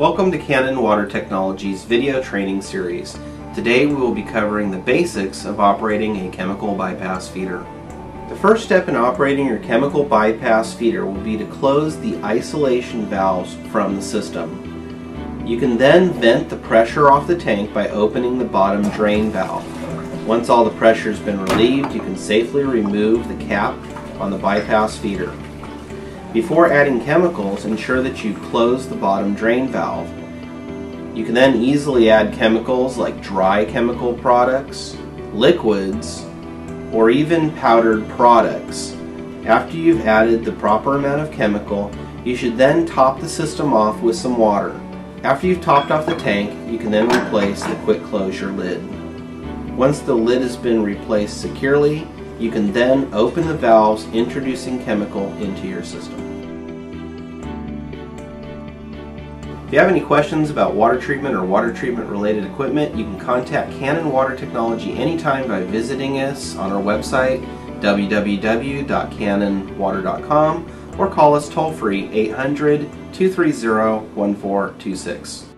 Welcome to Cannon Water Technologies video training series. Today we will be covering the basics of operating a chemical bypass feeder. The first step in operating your chemical bypass feeder will be to close the isolation valves from the system. You can then vent the pressure off the tank by opening the bottom drain valve. Once all the pressure has been relieved, you can safely remove the cap on the bypass feeder. Before adding chemicals, ensure that you close the bottom drain valve. You can then easily add chemicals like dry chemical products, liquids, or even powdered products. After you've added the proper amount of chemical, you should then top the system off with some water. After you've topped off the tank, you can then replace the quick closure lid. Once the lid has been replaced securely, you can then open the valves introducing chemical into your system. If you have any questions about water treatment or water treatment related equipment, you can contact Cannon Water Technology anytime by visiting us on our website www.cannonwater.com or call us toll free 800 230 1426.